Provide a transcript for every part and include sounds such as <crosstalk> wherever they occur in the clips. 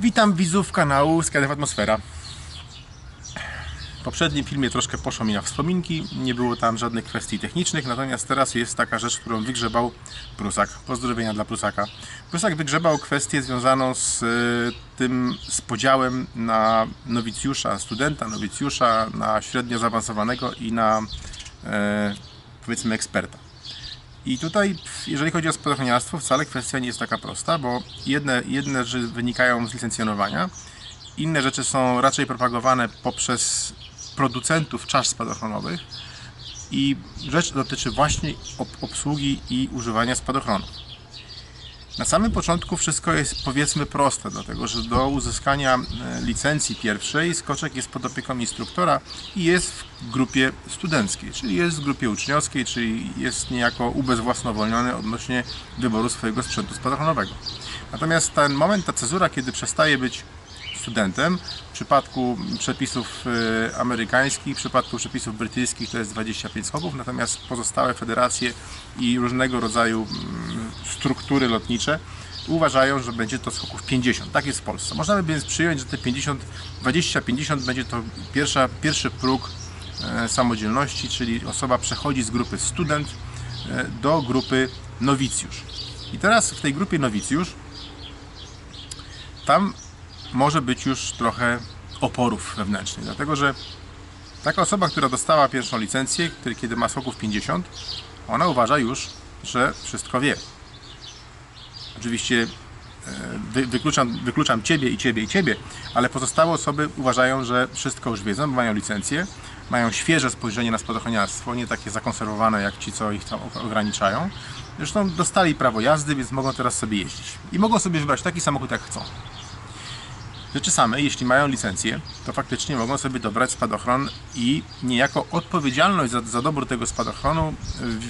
Witam widzów kanału Skydive Atmosfera. W poprzednim filmie troszkę poszło mi na wspominki, nie było tam żadnych kwestii technicznych, natomiast teraz jest taka rzecz, którą wygrzebał Prusak. Pozdrowienia dla Prusaka. Prusak wygrzebał kwestię związaną z y, tym, z podziałem na nowicjusza, studenta, nowicjusza, na średnio zaawansowanego i na e, powiedzmy eksperta. I tutaj, jeżeli chodzi o spadochroniarstwo, wcale kwestia nie jest taka prosta, bo jedne, jedne rzeczy wynikają z licencjonowania, inne rzeczy są raczej propagowane poprzez producentów czas spadochronowych i rzecz dotyczy właśnie ob- obsługi i używania spadochronów. Na samym początku wszystko jest powiedzmy proste, dlatego że do uzyskania e, licencji pierwszej skoczek jest pod opieką instruktora i jest w grupie studenckiej, czyli jest w grupie uczniowskiej, czyli jest niejako ubezwłasnowolniony odnośnie wyboru swojego sprzętu spadochronowego. Natomiast ten moment, ta cezura, kiedy przestaje być studentem, w przypadku przepisów e, amerykańskich, w przypadku przepisów brytyjskich to jest 25 skoków, natomiast pozostałe federacje i różnego rodzaju mm, struktury lotnicze uważają, że będzie to skoków 50. Tak jest w Polsce. Można by więc przyjąć, że te 50, 20-50 będzie to pierwsza, pierwszy próg e, samodzielności, czyli osoba przechodzi z grupy student e, do grupy nowicjusz. I teraz w tej grupie nowicjusz tam może być już trochę oporów wewnętrznych, dlatego że taka osoba, która dostała pierwszą licencję, kiedy ma skoków 50, ona uważa już, że wszystko wie. Oczywiście e, wy, wykluczam, wykluczam Ciebie i Ciebie i Ciebie, ale pozostałe osoby uważają, że wszystko już wiedzą, mają licencję, mają świeże spojrzenie na spadochroniarstwo, nie takie zakonserwowane jak ci, co ich tam ograniczają. Zresztą dostali prawo jazdy, więc mogą teraz sobie jeździć. I mogą sobie wybrać taki samochód, jak chcą. Rzeczy same, jeśli mają licencję, to faktycznie mogą sobie dobrać spadochron i niejako odpowiedzialność za, za dobór tego spadochronu w,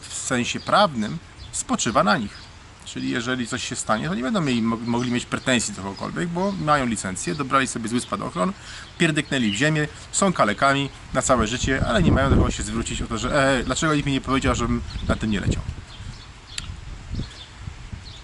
w, sensie prawnym spoczywa na nich. Czyli jeżeli coś się stanie, to nie będą mieli, mo- mogli mieć pretensji do kogokolwiek, bo mają licencję, dobrali sobie zły spadochron, pierdyknęli w ziemię, są kalekami na całe życie, ale nie mają do kogo się zwrócić o to, że e, dlaczego nikt mi nie powiedział, żebym na tym nie leciał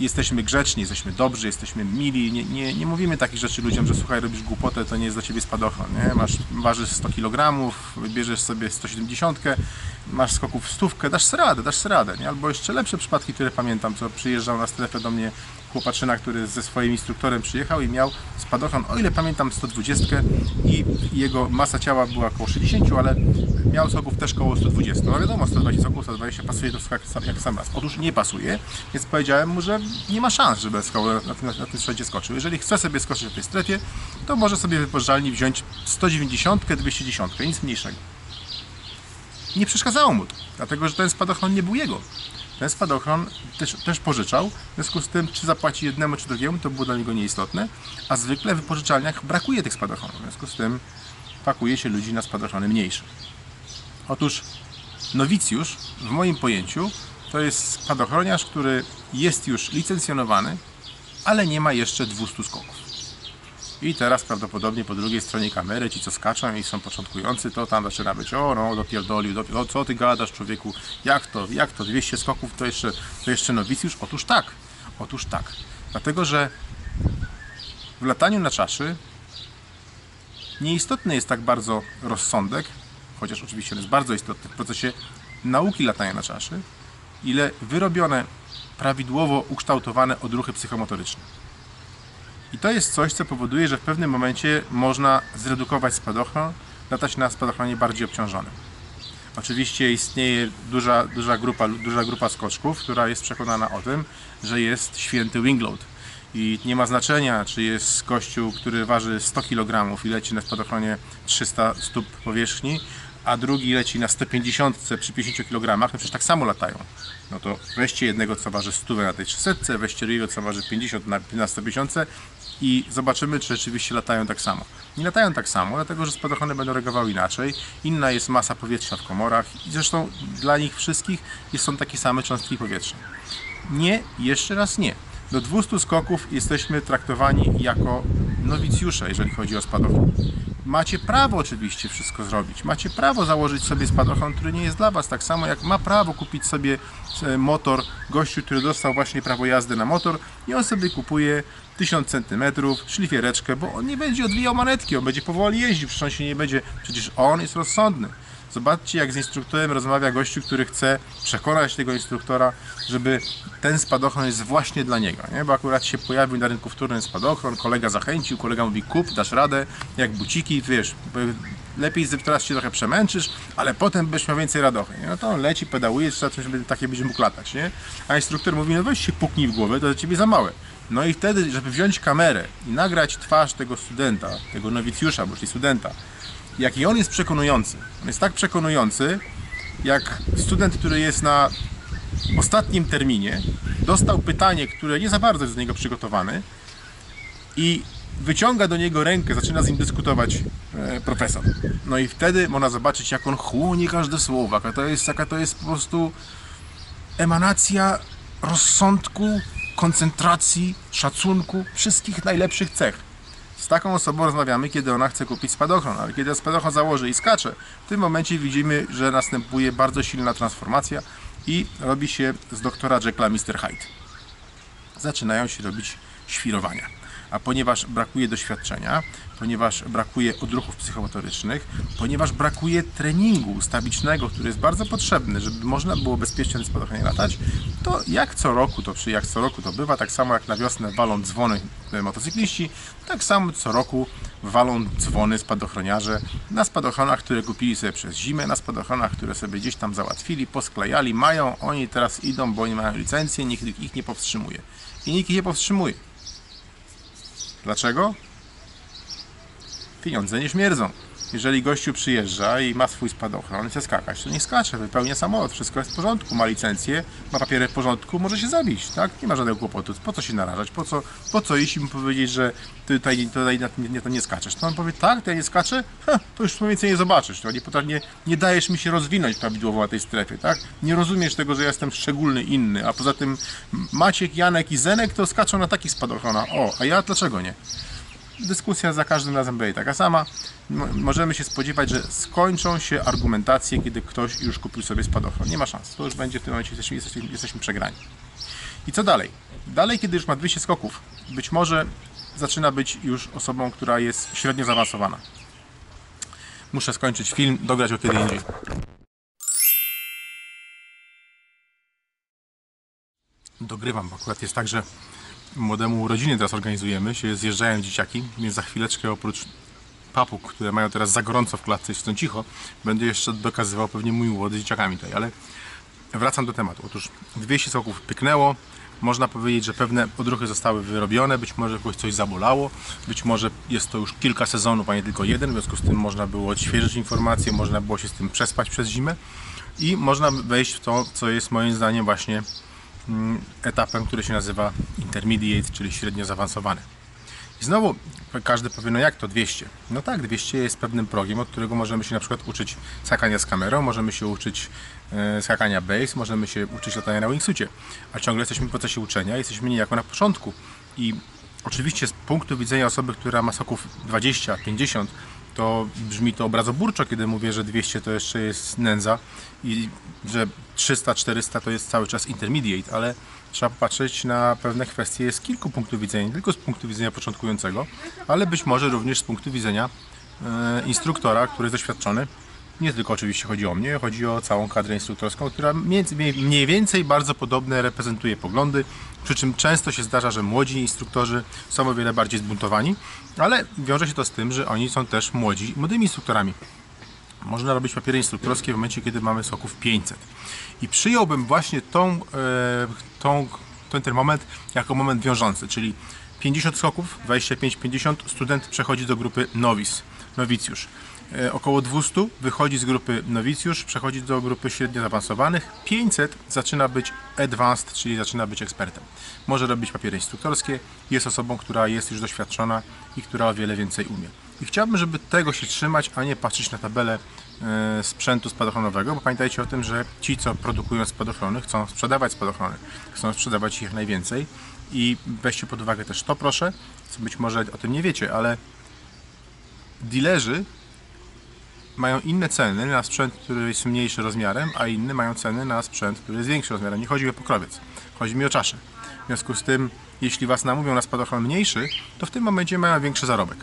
jesteśmy grzeczni, jesteśmy dobrzy, jesteśmy mili, nie, nie, nie mówimy takich rzeczy ludziom, że słuchaj, robisz głupotę, to nie jest dla Ciebie spadochron, nie? Masz, ważysz 100 kg, bierzesz sobie 170, masz skoków w stówkę, dasz radę, dasz radę, nie? Albo jeszcze lepsze przypadki, które pamiętam, co przyjeżdżał na strefę do mnie chłopaczyna, który ze swoim instruktorem przyjechał i miał spadochron, o ile pamiętam 120 i jego masa ciała była około 60, ale miał soków też około 120. No wiadomo, 120 soków, 120 pasuje jak, sam- jak sam raz. Otóż nie pasuje, więc powiedziałem mu, że nie ma szans, żeby na tym, na tym sprzęcie skoczył. Jeżeli chce sobie skoczyć w tej strefie, to może sobie wypożyczalni wziąć 190, 210, nic mniejszego. Nie przeszkadzało mu to, dlatego że ten spadochron nie był jego. Ten spadochron też, też pożyczał, w związku z tym, czy zapłaci jednemu czy drugiemu, to było dla niego nieistotne, a zwykle w wypożyczalniach brakuje tych spadochronów, w związku z tym pakuje się ludzi na spadochrony mniejsze. Otóż nowicjusz w moim pojęciu to jest spadochroniarz, który jest już licencjonowany, ale nie ma jeszcze 200 skoków. I teraz prawdopodobnie po drugiej stronie kamery ci co skaczą i są początkujący, to tam zaczyna być, o no dopierdolił, dopier- o co ty gadasz człowieku, jak to, jak to, 200 skoków to jeszcze, to jeszcze nowicjusz? Otóż tak, otóż tak. Dlatego, że w lataniu na czaszy nieistotny jest tak bardzo rozsądek, chociaż oczywiście on jest bardzo istotny w procesie nauki latania na czaszy, ile wyrobione, prawidłowo ukształtowane odruchy psychomotoryczne. I to jest coś, co powoduje, że w pewnym momencie można zredukować spadochron, latać na spadochronie bardziej obciążonym. Oczywiście istnieje duża, duża, grupa, duża grupa skoczków, która jest przekonana o tym, że jest święty wingload. I nie ma znaczenia, czy jest gościu, który waży 100 kg i leci na spadochronie 300 stóp powierzchni, a drugi leci na 150 przy 50 kg, to przecież tak samo latają. No to weźcie jednego, co waży 100 na tej 300, weźcie drugiego, co waży 50 na, na 150 i zobaczymy, czy rzeczywiście latają tak samo. Nie latają tak samo, dlatego że spadochrony będą reagowały inaczej. Inna jest masa powietrza w komorach i zresztą dla nich wszystkich są takie same cząstki powietrza. Nie, jeszcze raz nie. Do 200 skoków jesteśmy traktowani jako nowicjusze, jeżeli chodzi o spadochron. Macie prawo oczywiście wszystko zrobić. Macie prawo założyć sobie spadochron, który nie jest dla Was. Tak samo jak ma prawo kupić sobie e, motor gościu, który dostał właśnie prawo jazdy na motor i on sobie kupuje 1000 cm, szlifiereczkę, bo on nie będzie odwijał manetki, on będzie powoli jeździł, przecież on się nie będzie, przecież on jest rozsądny. Zobaczcie, jak z instruktorem rozmawia gościu, który chce przekonać tego instruktora, żeby ten spadochron jest właśnie dla niego. Nie? Bo akurat się pojawił na rynku wtórnym spadochron, kolega zachęcił, kolega mówi kup, dasz radę, jak buciki, wiesz, lepiej teraz się trochę przemęczysz, ale potem będziesz miał więcej radochy. Nie? No to on leci, pedałuje, trzeba coś, żeby takie będzie mógł latać. Nie? A instruktor mówi, no weź się puknij w głowę, to dla ciebie za małe. No i wtedy, żeby wziąć kamerę i nagrać twarz tego studenta, tego nowicjusza, bo czyli studenta, jaki on jest przekonujący. On jest tak przekonujący, jak student, który jest na ostatnim terminie, dostał pytanie, które nie za bardzo jest do niego przygotowany i wyciąga do niego rękę, zaczyna z nim dyskutować e, profesor. No i wtedy można zobaczyć, jak on chłonie każde słowo, jaka to jest, jaka to jest po prostu emanacja rozsądku, koncentracji, szacunku, wszystkich najlepszych cech. Z taką osobą rozmawiamy, kiedy ona chce kupić spadochron, ale kiedy spadochron założy i skacze, w tym momencie widzimy, że następuje bardzo silna transformacja i robi się z doktora Jekylla Mr. Hyde. Zaczynają się robić świrowania. A ponieważ brakuje doświadczenia, ponieważ brakuje odruchów psychomotorycznych, ponieważ brakuje treningu ustawicznego, który jest bardzo potrzebny, żeby można było bezpiecznie na spadochronie latać, to jak co roku, to przy jak co roku to bywa, tak samo jak na wiosnę walą dzwony e, motocykliści, tak samo co roku walą dzwony spadochroniarze na spadochronach, które kupili sobie przez zimę, na spadochronach, które sobie gdzieś tam załatwili, posklejali, mają, oni teraz idą, bo oni mają licencję, nikt ich nie powstrzymuje. I nikt ich nie powstrzymuje. Dlaczego? Pieniądze nie śmierdzą. Jeżeli gościu przyjeżdża i ma swój spadochron chce skakać, to nie skacze, wypełnia samolot, wszystko jest w porządku, ma licencję, ma papiery w porządku, może się zabić, tak? Nie ma żadnego kłopotu. Po co się narażać? Po co, po co iść mu powiedzieć, że tutaj, tutaj na- nie, to nie skaczesz? To on powie, tak, to ja nie skaczę? Ha, to już więcej nie zobaczysz. To nie, nie, nie dajesz mi się rozwinąć prawidłowo na tej strefie, tak? Nie rozumiesz tego, że ja jestem szczególny, inny, a poza tym Maciek, Janek i Zenek to skaczą na takich spadochronach. O, a ja dlaczego nie? Dyskusja za każdym razem będzie taka sama. Możemy się spodziewać, że skończą się argumentacje, kiedy ktoś już kupił sobie spadochron. Nie ma szans. To już będzie w tym momencie, jesteśmy, jesteśmy, jesteśmy przegrani. I co dalej? Dalej, kiedy już ma 200 skoków, być może zaczyna być już osobą, która jest średnio zaawansowana. Muszę skończyć film, dograć o kiedy indziej. Dogrywam, bo akurat jest tak, że młodemu urodziny teraz organizujemy, się zjeżdżają dzieciaki, więc za chwileczkę oprócz papug, które mają teraz za gorąco w klatce i są cicho, będę jeszcze dokazywał pewnie mój młody z dzieciakami tutaj, ale wracam do tematu. Otóż 200 soków pyknęło, można powiedzieć, że pewne odruchy zostały wyrobione, być może kogoś coś zabolało, być może jest to już kilka sezonów, a nie tylko jeden, w związku z tym można było odświeżyć informacje, można było się z tym przespać przez zimę. I można wejść w to, co jest moim zdaniem właśnie etapem, który się nazywa intermediate, czyli średnio zaawansowany. I znowu każdy powie, no jak to 200? No tak, 200 jest pewnym progiem, od którego możemy się na przykład uczyć skakania z kamerą, możemy się uczyć e, skakania base, możemy się uczyć latania na wingsucie, a ciągle jesteśmy w procesie uczenia, jesteśmy niejako na początku. I oczywiście z punktu widzenia osoby, która ma soków 20, 50, to brzmi to obrazoburczo, kiedy mówię, że 200 to jeszcze jest nędza i że 300, 400 to jest cały czas intermediate, ale trzeba popatrzeć na pewne kwestie z kilku punktów widzenia, nie tylko z punktu widzenia początkującego, ale być może również z punktu widzenia e, instruktora, który jest doświadczony. Nie tylko oczywiście chodzi o mnie, chodzi o całą kadrę instruktorską, która mniej więcej bardzo podobne reprezentuje poglądy, przy czym często się zdarza, że młodzi instruktorzy są o wiele bardziej zbuntowani, ale wiąże się to z tym, że oni są też młodzi, młodymi instruktorami. Można robić papiery instruktorskie w momencie, kiedy mamy soków 500. I przyjąłbym właśnie tą, e, tą, ten, ten moment jako moment wiążący, czyli 50 skoków, 25-50, student przechodzi do grupy nowice, nowicjusz. E, Około 200 wychodzi z grupy nowicjusz, przechodzi do grupy średnio zaawansowanych. 500 zaczyna być advanced, czyli zaczyna być ekspertem. Może robić papiery instruktorskie, jest osobą, która jest już doświadczona i która o wiele więcej umie. I chciałbym, żeby tego się trzymać, a nie patrzeć na tabelę e, sprzętu spadochronowego, bo pamiętajcie o tym, że ci, co produkują spadochrony, chcą sprzedawać spadochrony, chcą sprzedawać ich najwięcej i weźcie pod uwagę też to, proszę, co być może o tym nie wiecie, ale dealerzy mają inne ceny na sprzęt, który jest mniejszy rozmiarem, a inne mają ceny na sprzęt, który jest większy rozmiarem. Nie chodzi mi o pokrowiec, chodzi mi o czaszę. W związku z tym, jeśli Was namówią na spadochron mniejszy, to w tym momencie mają większy zarobek.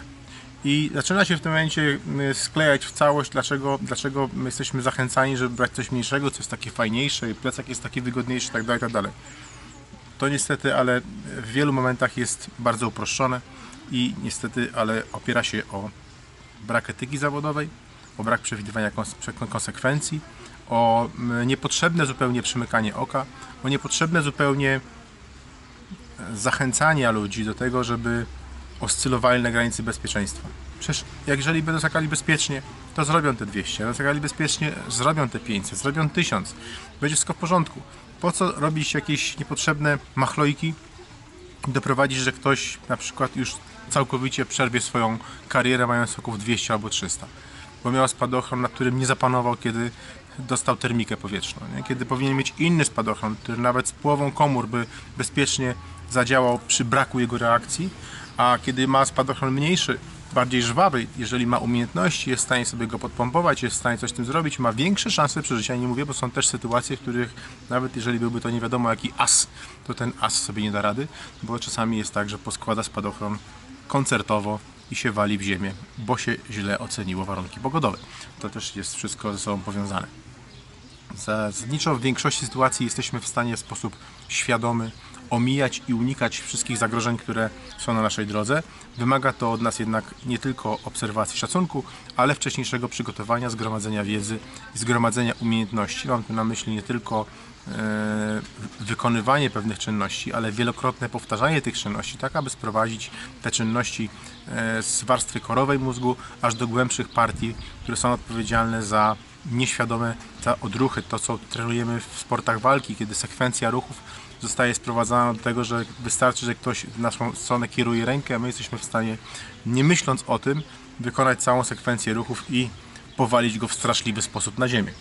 I zaczyna się w tym momencie y, sklejać w całość, dlaczego, dlaczego my jesteśmy zachęcani, żeby brać coś mniejszego, co jest takie fajniejsze, plecak jest taki wygodniejszy, tak dalej, tak dalej. To niestety, ale w wielu momentach jest bardzo uproszczone i niestety, ale opiera się o brak etyki zawodowej, o brak przewidywania kons- konsekwencji, o niepotrzebne zupełnie przymykanie oka, o niepotrzebne zupełnie zachęcania ludzi do tego, żeby oscylowali na granicy bezpieczeństwa. Przecież jeżeli będą skakali bezpiecznie, to zrobią te 200, będą skakali bezpiecznie, zrobią te 500, zrobią 1000. Będzie wszystko w porządku. Po co robić jakieś niepotrzebne machlojki i doprowadzić, że ktoś na przykład już całkowicie przerwie swoją karierę mając skoków 200 albo 300, bo miał spadochron, na którym nie zapanował, kiedy dostał termikę powietrzną, nie? kiedy powinien mieć inny spadochron, który nawet z połową komór by bezpiecznie zadziałał przy braku jego reakcji, a kiedy ma spadochron mniejszy, bardziej żwawy, jeżeli ma umiejętności, jest w stanie sobie go podpompować, jest w stanie coś z tym zrobić, ma większe szanse przeżycia. Nie mówię, bo są też sytuacje, w których nawet jeżeli byłby to nie wiadomo jaki as, to ten as sobie nie da rady, bo czasami jest tak, że poskłada spadochron koncertowo i się wali w ziemię, bo się źle oceniło warunki pogodowe. To też jest wszystko ze sobą powiązane. Zasadniczo w większości sytuacji jesteśmy w stanie w sposób świadomy omijać i unikać wszystkich zagrożeń, które są na naszej drodze. Wymaga to od nas jednak nie tylko obserwacji szacunku, ale wcześniejszego przygotowania, zgromadzenia wiedzy i zgromadzenia umiejętności. Mam tu na myśli nie tylko wykonywanie pewnych czynności, ale wielokrotne powtarzanie tych czynności, tak aby sprowadzić te czynności e, z warstwy korowej mózgu aż do głębszych partii, które są odpowiedzialne za nieświadome za odruchy, to co trenujemy w sportach walki, kiedy sekwencja ruchów zostaje sprowadzana do tego, że wystarczy, że ktoś w naszą stronę kieruje rękę, a my jesteśmy w stanie, nie myśląc o tym, wykonać całą sekwencję ruchów i powalić go w straszliwy sposób na ziemię.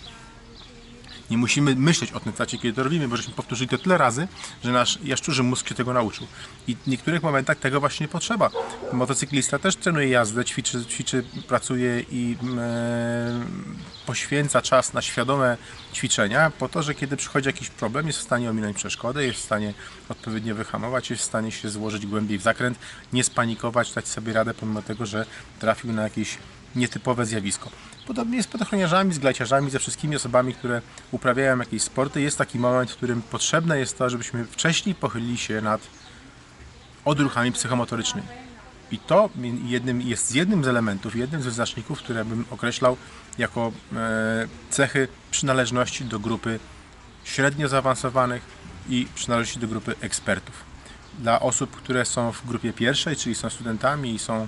Nie musimy myśleć o tym w trakcie, kiedy to robimy, bo żeśmy powtórzyli to tyle razy, że nasz jaszczurzy mózg się tego nauczył. I w niektórych momentach tego właśnie nie potrzeba. Motocyklista też trenuje jazdę, ćwiczy, ćwiczy pracuje i e, poświęca czas na świadome ćwiczenia, po to, że kiedy przychodzi jakiś problem, jest w stanie ominąć przeszkodę, jest w stanie odpowiednio wyhamować, jest w stanie się złożyć głębiej w zakręt, nie spanikować, dać sobie radę, pomimo tego, że trafił na jakieś nietypowe zjawisko. Podobnie jest z spadochroniarzami, z glajciarzami, ze wszystkimi osobami, które uprawiają jakieś sporty. Jest taki moment, w którym potrzebne jest to, żebyśmy wcześniej pochylili się nad odruchami psychomotorycznymi. I to jednym, jest jednym z elementów, jednym z wyznaczników, które bym określał jako e, cechy przynależności do grupy średnio zaawansowanych i przynależności do grupy ekspertów. Dla osób, które są w grupie pierwszej, czyli są studentami i są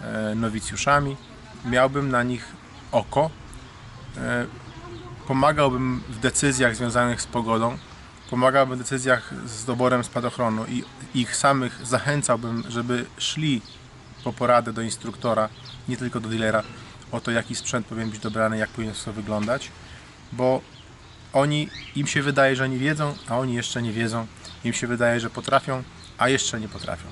e, nowicjuszami, miałbym na nich oko, e, pomagałbym w decyzjach związanych z pogodą, pomagałbym w decyzjach z doborem spadochronu i ich samych zachęcałbym, żeby szli po poradę do instruktora, nie tylko do dealera, o to, jaki sprzęt powinien być dobrany, jak powinien to wyglądać, bo oni, im się wydaje, że oni wiedzą, a oni jeszcze nie wiedzą, im się wydaje, że potrafią, a jeszcze nie potrafią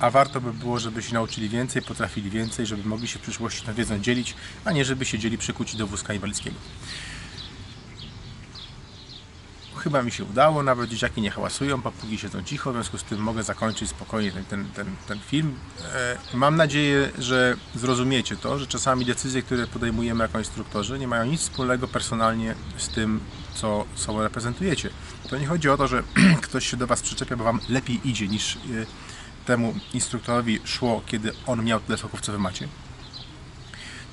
a warto by było, żeby się nauczyli więcej, potrafili więcej, żeby mogli się w przyszłości tą wiedzą dzielić, a nie żeby siedzieli przykuci do wózka inwalidzkiego. Chyba mi się udało, nawet dzieciaki nie hałasują, papugi siedzą cicho, w związku z tym mogę zakończyć spokojnie ten, ten, ten, ten film. E, mam nadzieję, że zrozumiecie to, że czasami decyzje, które podejmujemy jako instruktorzy nie mają nic wspólnego personalnie z tym, co sobą reprezentujecie. To nie chodzi o to, że <clears throat> ktoś się do Was przyczepia, bo Wam lepiej idzie niż e, temu instruktorowi szło, kiedy on miał tyle skoków, co wy macie.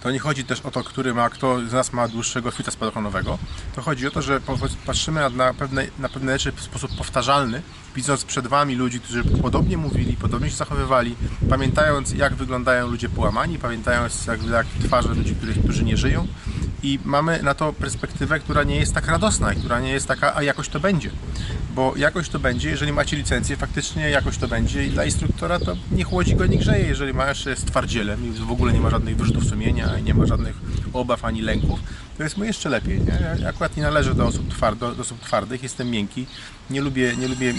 To nie chodzi też o to, który ma, kto z nas ma dłuższego chwyta spadochronowego. To chodzi o to, że patrzymy na pewne, na pewne rzeczy w sposób powtarzalny, widząc przed Wami ludzi, którzy podobnie mówili, podobnie się zachowywali, pamiętając jak wyglądają ludzie połamani, pamiętając jak, jak twarze ludzi, których, którzy nie żyją i mamy na to perspektywę, która nie jest tak radosna i która nie jest taka, a jakoś to będzie. Bo jakoś to będzie, jeżeli macie licencję, faktycznie jakoś to będzie. I dla instruktora to nie chłodzi go, nie grzeje, jeżeli ma jeszcze jest twardzielem i w ogóle nie ma żadnych wyrzutów sumienia i nie ma żadnych obaw ani lęków, to jest mu jeszcze lepiej. Nie? Akurat nie należę do osób, twardo, do osób twardych, jestem miękki, nie lubię, nie lubię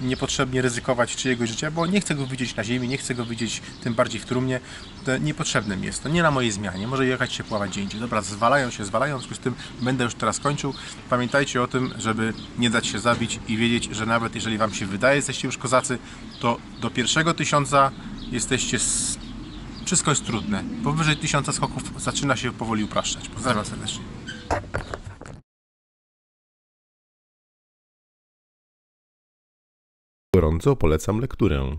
niepotrzebnie ryzykować czyjegoś życia, bo nie chcę go widzieć na ziemi, nie chcę go widzieć tym bardziej w trumnie, to niepotrzebne mi jest, to nie na mojej zmianie, może jechać się pławać gdzie indziej. Dobra, zwalają się, zwalają, w związku z tym będę już teraz kończył. Pamiętajcie o tym, żeby nie dać się zabić i wiedzieć, że nawet jeżeli Wam się wydaje, jesteście już kozacy, to do pierwszego tysiąca jesteście. Wszystko jest trudne. Powyżej tysiąca skoków zaczyna się powoli upraszczać. Pozdrawiam serdecznie. Gorąco polecam lekturę.